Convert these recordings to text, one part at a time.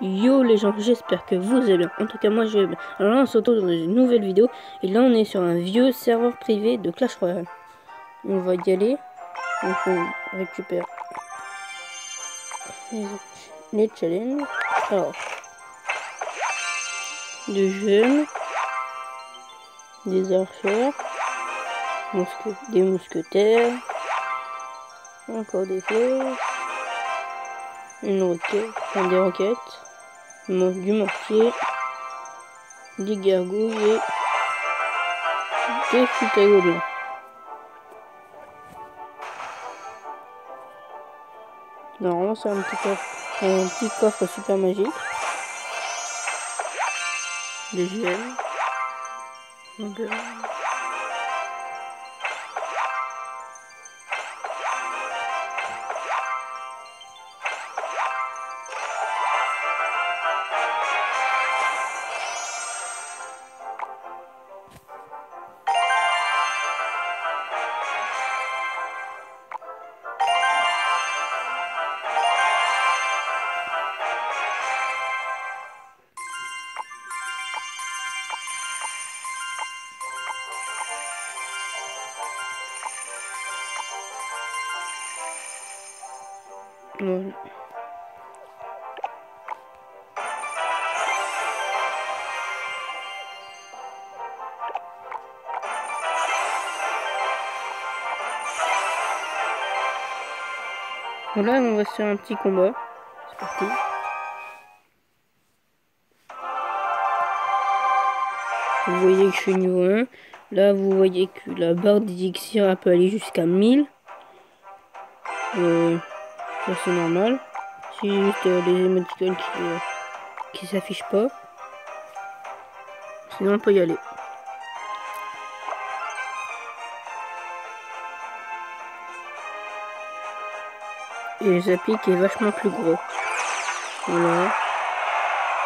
Yo les gens, j'espère que vous allez bien. En tout cas, moi je vais bien. Alors là, on se retrouve dans une nouvelle vidéo. Et là, on est sur un vieux serveur privé de Clash Royale. On va y aller. Donc on récupère les challenges. Alors, des jeunes, des archers, des mousquetaires, encore des fleurs, une roquette, des roquettes du mortier, des gargouilles et des super Normalement c'est un petit coffre, un petit coffre super magique. Des gemmes. Voilà. On va se faire un petit combat. C'est parti. Vous voyez que je suis niveau 1. Là, vous voyez que la barre d'élixir peut aller jusqu'à 1000. Euh, c'est normal. C'est juste euh, les émoticônes qui, qui s'affichent pas. Sinon on peut y aller. Et Zapic est vachement plus gros. Voilà.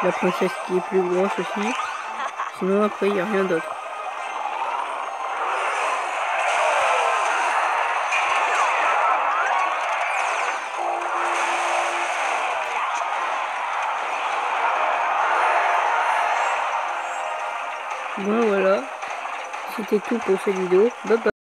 La princesse qui est plus grosse aussi. Sinon après il n'y a rien d'autre. Bon voilà, c'était tout pour cette vidéo. Bye bye.